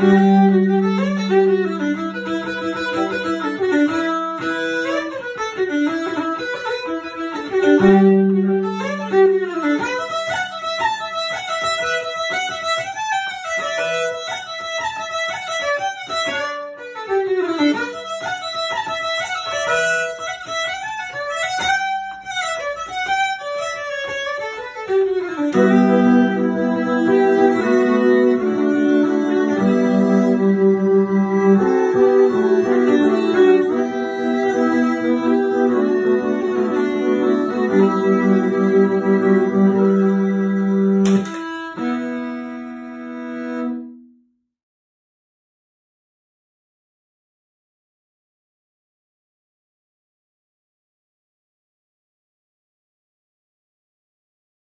Mm-hmm.